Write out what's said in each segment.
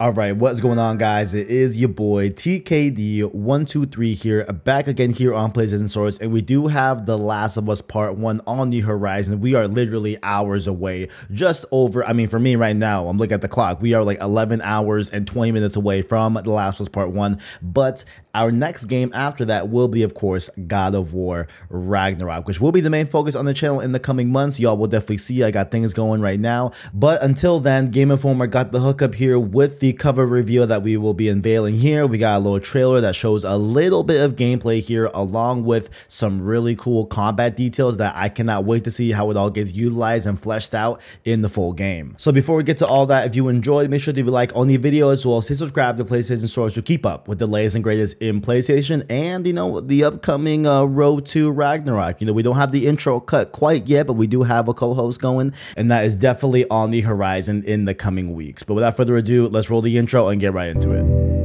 All right, what's going on, guys? It is your boy TKD123 here, back again here on PlayStation Source, and we do have The Last of Us Part 1 on the horizon. We are literally hours away, just over, I mean, for me right now, I'm looking at the clock, we are like 11 hours and 20 minutes away from The Last of Us Part 1, but our next game after that will be, of course, God of War Ragnarok, which will be the main focus on the channel in the coming months. Y'all will definitely see I got things going right now, but until then, Game Informer got the hookup here with the the cover reveal that we will be unveiling here. We got a little trailer that shows a little bit of gameplay here along with some really cool combat details that I cannot wait to see how it all gets utilized and fleshed out in the full game. So before we get to all that, if you enjoyed, make sure to like on the video as well as subscribe to PlayStation Source to keep up with the latest and greatest in PlayStation and, you know, the upcoming uh, Road to Ragnarok. You know, we don't have the intro cut quite yet, but we do have a co-host going and that is definitely on the horizon in the coming weeks. But without further ado, let's roll roll the intro and get right into it.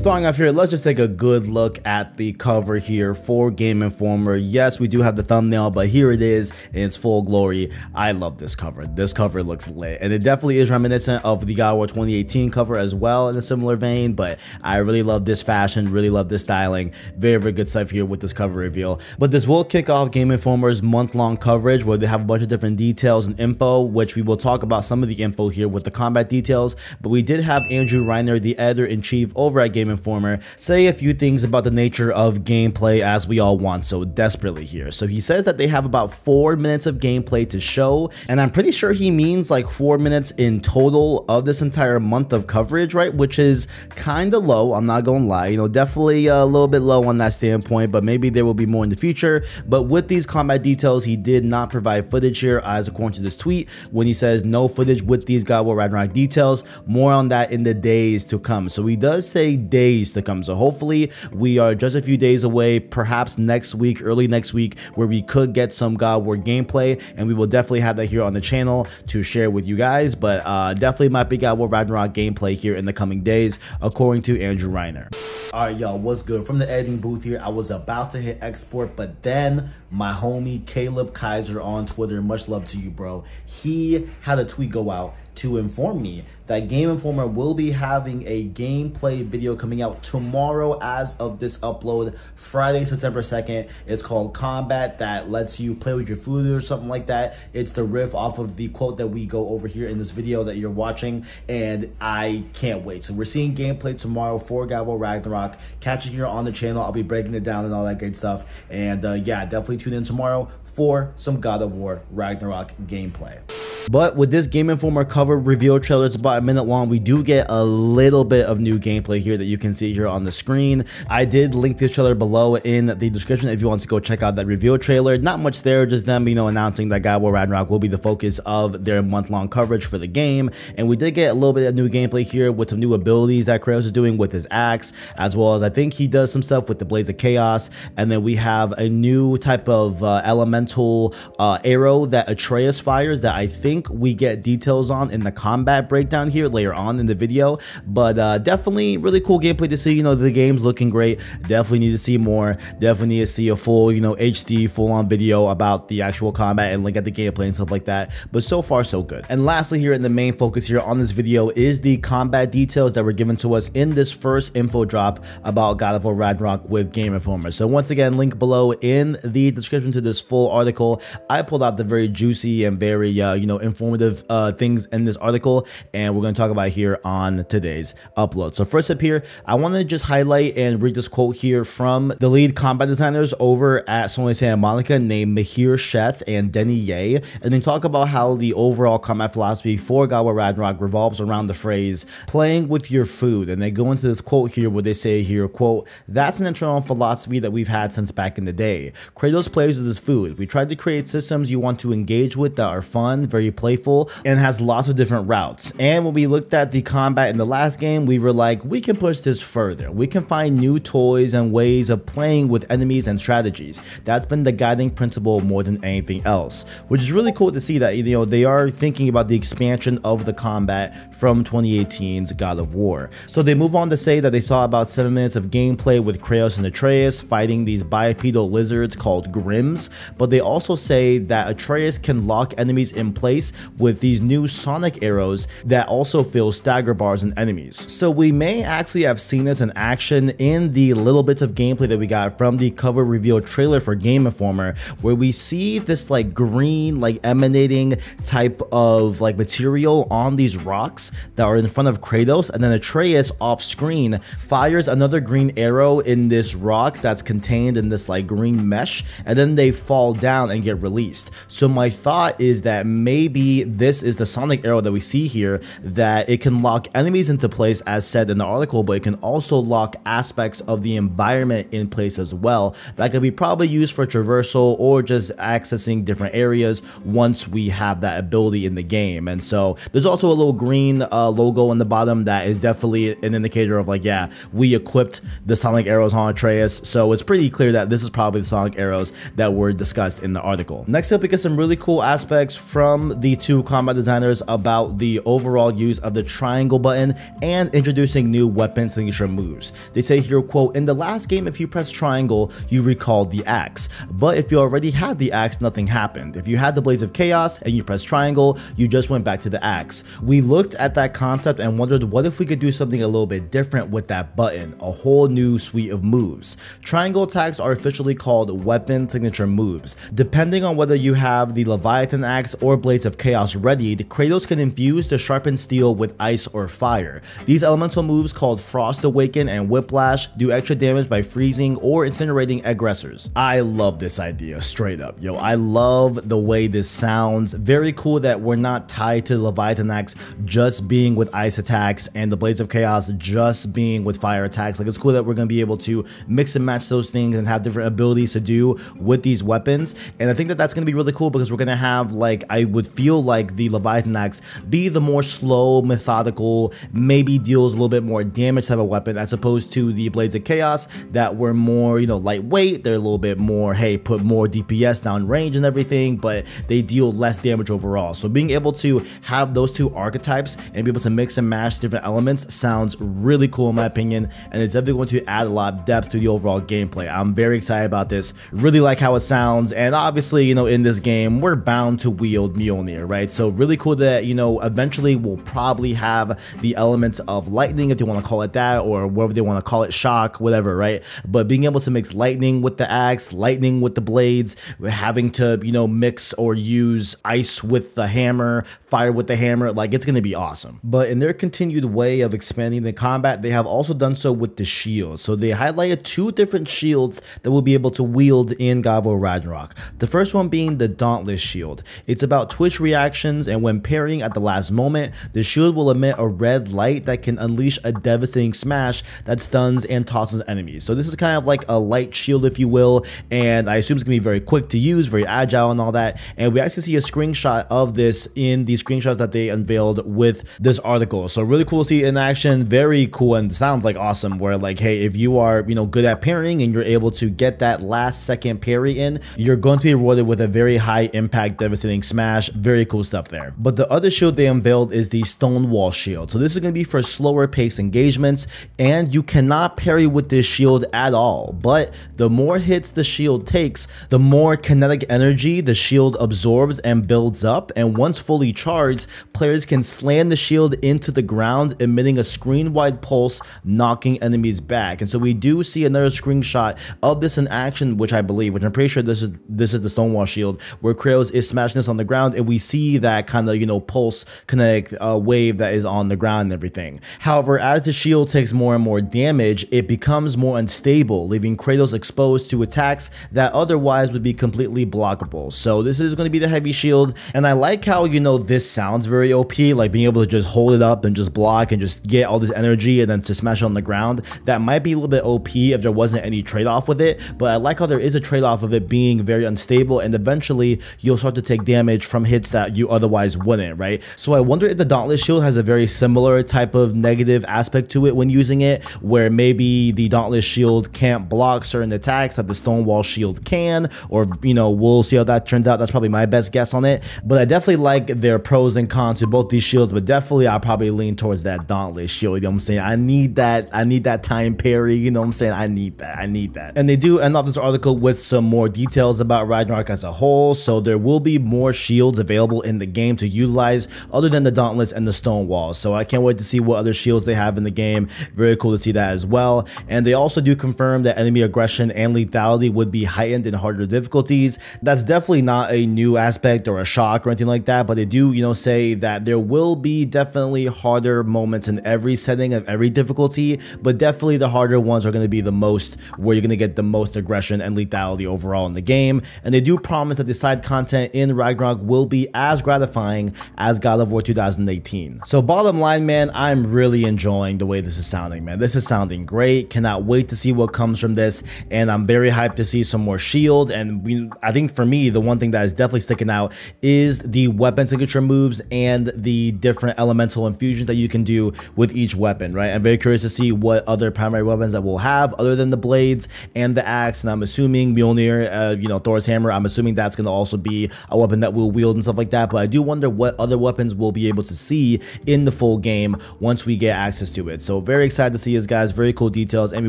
Starting off here, let's just take a good look at the cover here for Game Informer. Yes, we do have the thumbnail, but here it is in its full glory. I love this cover. This cover looks lit, and it definitely is reminiscent of the God War 2018 cover as well in a similar vein, but I really love this fashion, really love this styling. Very, very good stuff here with this cover reveal. But this will kick off Game Informer's month-long coverage where they have a bunch of different details and info, which we will talk about some of the info here with the combat details, but we did have Andrew Reiner, the editor-in-chief over at Game Informer, say a few things about the nature of gameplay as we all want so desperately here. So he says that they have about four minutes of gameplay to show, and I'm pretty sure he means like four minutes in total of this entire month of coverage, right? Which is kind of low, I'm not gonna lie, you know, definitely a little bit low on that standpoint, but maybe there will be more in the future. But with these combat details, he did not provide footage here, as according to this tweet, when he says no footage with these God War Ragnarok details. More on that in the days to come. So he does say days to come. So hopefully we are just a few days away, perhaps next week, early next week, where we could get some God War gameplay, and we will definitely have that here on the channel to share with you guys. But uh, definitely might be God War Ragnarok gameplay here in the coming days, according to Andrew Reiner. All right, y'all, what's good? From the editing booth here, I was about to hit export, but then my homie Caleb Kaiser on Twitter, much love to you, bro. He had a tweet go out to inform me that Game Informer will be having a gameplay video coming out tomorrow as of this upload, Friday, September 2nd. It's called Combat that lets you play with your food or something like that. It's the riff off of the quote that we go over here in this video that you're watching, and I can't wait. So we're seeing gameplay tomorrow for God of War Ragnarok. Catch it here on the channel. I'll be breaking it down and all that great stuff. And uh, yeah, definitely tune in tomorrow for some God of War Ragnarok gameplay. But with this Game Informer cover reveal trailer, it's about a minute long. We do get a little bit of new gameplay here that you can see here on the screen. I did link this trailer below in the description if you want to go check out that reveal trailer. Not much there, just them, you know, announcing that God War Ragnarok will be the focus of their month-long coverage for the game. And we did get a little bit of new gameplay here with some new abilities that Kratos is doing with his axe, as well as I think he does some stuff with the Blades of Chaos. And then we have a new type of uh, elemental uh, arrow that Atreus fires that I think think we get details on in the combat breakdown here later on in the video. But uh, definitely really cool gameplay to see. You know, the game's looking great. Definitely need to see more. Definitely need to see a full, you know, HD full on video about the actual combat and look at the gameplay and stuff like that. But so far, so good. And lastly, here in the main focus here on this video is the combat details that were given to us in this first info drop about God of War Ragnarok with Game Informer. So once again, link below in the description to this full article. I pulled out the very juicy and very, uh, you know, informative uh, things in this article, and we're going to talk about here on today's upload. So first up here, I want to just highlight and read this quote here from the lead combat designers over at Sony Santa Monica named Mihir Sheth and Denny Yeh, and they talk about how the overall combat philosophy for God War Ragnarok revolves around the phrase playing with your food, and they go into this quote here where they say here, quote, that's an internal philosophy that we've had since back in the day. Kratos plays with his food. We tried to create systems you want to engage with that are fun, very playful and has lots of different routes. And when we looked at the combat in the last game, we were like, we can push this further. We can find new toys and ways of playing with enemies and strategies. That's been the guiding principle more than anything else, which is really cool to see that, you know, they are thinking about the expansion of the combat from 2018's God of War. So they move on to say that they saw about 7 minutes of gameplay with Kratos and Atreus fighting these bipedal lizards called Grims, but they also say that Atreus can lock enemies in place with these new sonic arrows that also fill stagger bars and enemies. So we may actually have seen this in action in the little bits of gameplay that we got from the cover reveal trailer for Game Informer, where we see this like green, like emanating type of like material on these rocks that are in front of Kratos, and then Atreus off screen fires another green arrow in this rock that's contained in this like green mesh, and then they fall down and get released. So my thought is that maybe this is the sonic arrow that we see here, that it can lock enemies into place as said in the article, but it can also lock aspects of the environment in place as well. That could be probably used for traversal or just accessing different areas once we have that ability in the game. And so there's also a little green uh, logo on the bottom that is definitely an indicator of like, yeah, we equipped the sonic arrows on Atreus. So it's pretty clear that this is probably the sonic arrows that were discussed in the article. Next up, we get some really cool aspects from the two combat designers about the overall use of the triangle button and introducing new weapon signature moves. They say here, quote, in the last game, if you press triangle, you recall the axe. But if you already had the axe, nothing happened. If you had the Blades of Chaos and you press triangle, you just went back to the axe. We looked at that concept and wondered what if we could do something a little bit different with that button, a whole new suite of moves. Triangle attacks are officially called weapon signature moves. Depending on whether you have the Leviathan axe or Blades of Chaos ready, the Kratos can infuse the sharpened steel with ice or fire. These elemental moves called Frost Awaken and Whiplash do extra damage by freezing or incinerating aggressors. I love this idea, straight up. Yo, I love the way this sounds. Very cool that we're not tied to Leviathan axe just being with ice attacks and the Blades of Chaos just being with fire attacks. Like it's cool that we're going to be able to mix and match those things and have different abilities to do with these weapons. And I think that that's going to be really cool because we're going to have like, I would feel like the Leviathan axe be the more slow, methodical, maybe deals a little bit more damage type of weapon as opposed to the Blades of Chaos that were more, you know, lightweight. They're a little bit more, hey, put more DPS down range and everything, but they deal less damage overall. So being able to have those two archetypes and be able to mix and match different elements sounds really cool in my opinion, and it's definitely going to add a lot of depth to the overall gameplay. I'm very excited about this, really like how it sounds, and obviously, you know, in this game, we're bound to wield Mjolnir, right? So really cool that, you know, eventually we'll probably have the elements of lightning, if they want to call it that, or whatever they want to call it, shock, whatever, right? But being able to mix lightning with the axe, lightning with the blades, having to, you know, mix or use ice with the hammer, fire with the hammer, like it's going to be awesome. But in their continued way of expanding the combat, they have also done so with the shields. So they highlighted two different shields that we'll be able to wield in God of Ragnarok. The first one being the Dauntless Shield. It's about reactions and when parrying at the last moment, the shield will emit a red light that can unleash a devastating smash that stuns and tosses enemies. So this is kind of like a light shield if you will and I assume it's to be very quick to use, very agile and all that. And we actually see a screenshot of this in the screenshots that they unveiled with this article. So really cool to see in action, very cool and sounds like awesome where like, hey, if you are, you know, good at parrying and you're able to get that last second parry in, you're going to be rewarded with a very high impact devastating smash. Very cool stuff there. But the other shield they unveiled is the Stonewall Shield. So this is going to be for slower pace engagements and you cannot parry with this shield at all. But the more hits the shield takes, the more kinetic energy the shield absorbs and builds up. And once fully charged, players can slam the shield into the ground, emitting a screen-wide pulse, knocking enemies back. And so we do see another screenshot of this in action, which I believe, which I'm pretty sure this is this is the Stonewall Shield, where Kratos is smashing this on the ground, and we see that kind of you know pulse kinetic uh, wave that is on the ground and everything. However, as the shield takes more and more damage, it becomes more unstable, leaving Kratos exposed to attacks that otherwise would be completely blockable. So this is going to be the heavy shield, and I like how you know this sounds very OP, like being able to just hold it up and just block and just get all this energy and then to smash on the ground. That might be a little bit OP if there wasn't any trade-off with it, but I like how there is a trade-off of it being very unstable and eventually you'll start to take damage from hitting hits that you otherwise wouldn't, right? So I wonder if the Dauntless Shield has a very similar type of negative aspect to it when using it, where maybe the Dauntless Shield can't block certain attacks that the Stonewall Shield can, or, you know, we'll see how that turns out. That's probably my best guess on it. But I definitely like their pros and cons to both these shields, but definitely I'll probably lean towards that Dauntless Shield. You know what I'm saying? I need that. I need that time parry. You know what I'm saying? I need that. I need that. And they do end off this article with some more details about Ragnarok as a whole. So there will be more shields available in the game to utilize other than the Dauntless and the Stone Wall. So I can't wait to see what other shields they have in the game. Very cool to see that as well. And they also do confirm that enemy aggression and lethality would be heightened in harder difficulties. That's definitely not a new aspect or a shock or anything like that, but they do, you know, say that there will be definitely harder moments in every setting of every difficulty, but definitely the harder ones are going to be the most where you're going to get the most aggression and lethality overall in the game. And they do promise that the side content in Ragnarok will be as gratifying as God of War 2018. So bottom line, man, I'm really enjoying the way this is sounding, man. This is sounding great. Cannot wait to see what comes from this. And I'm very hyped to see some more shields. And we, I think for me, the one thing that is definitely sticking out is the weapon signature moves and the different elemental infusions that you can do with each weapon, right? I'm very curious to see what other primary weapons that we'll have other than the blades and the axe. And I'm assuming Mjolnir, uh, you know, Thor's hammer, I'm assuming that's going to also be a weapon that we'll wield and stuff like that. But I do wonder what other weapons we'll be able to see in the full game once we get access to it. So very excited to see this, guys. Very cool details. And we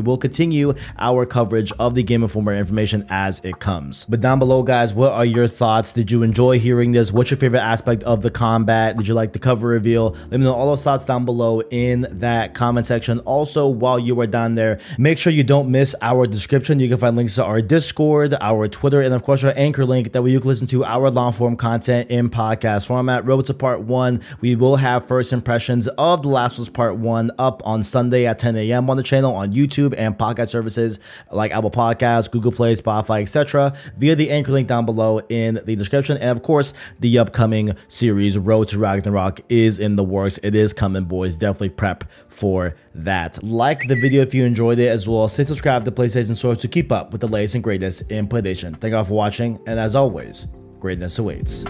will continue our coverage of the Game Informer information as it comes. But down below, guys, what are your thoughts? Did you enjoy hearing this? What's your favorite aspect of the combat? Did you like the cover reveal? Let me know all those thoughts down below in that comment section. Also, while you are down there, make sure you don't miss our description. You can find links to our Discord, our Twitter, and of course our Anchor link that way you can listen to our long form content in podcast format. Road to Part 1. We will have first impressions of The Last Us Part 1 up on Sunday at 10 a.m. on the channel on YouTube and podcast services like Apple Podcasts, Google Play, Spotify, etc. via the Anchor link down below in the description. And of course, the upcoming series Road to Ragnarok is in the works. It is coming, boys. Definitely prep for that. Like the video if you enjoyed it as well. Stay subscribed to PlayStation Source to keep up with the latest and greatest in PlayStation. Thank you all for watching, and as always, greatness awaits.